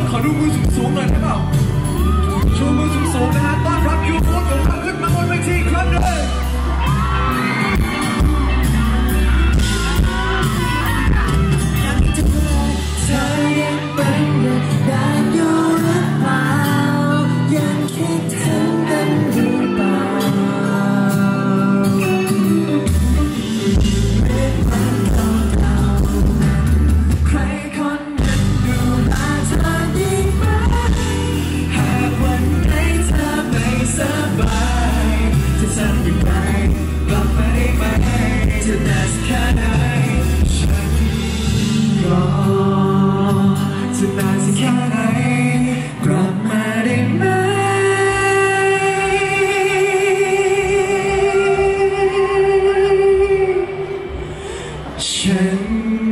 มาขอดูมือสูงๆหน่อยได้เปล่า กลับมาได้ไหมจะนานแค่ไหนฉันรอจะนานสักแค่ไหนกลับมาได้ไหมฉัน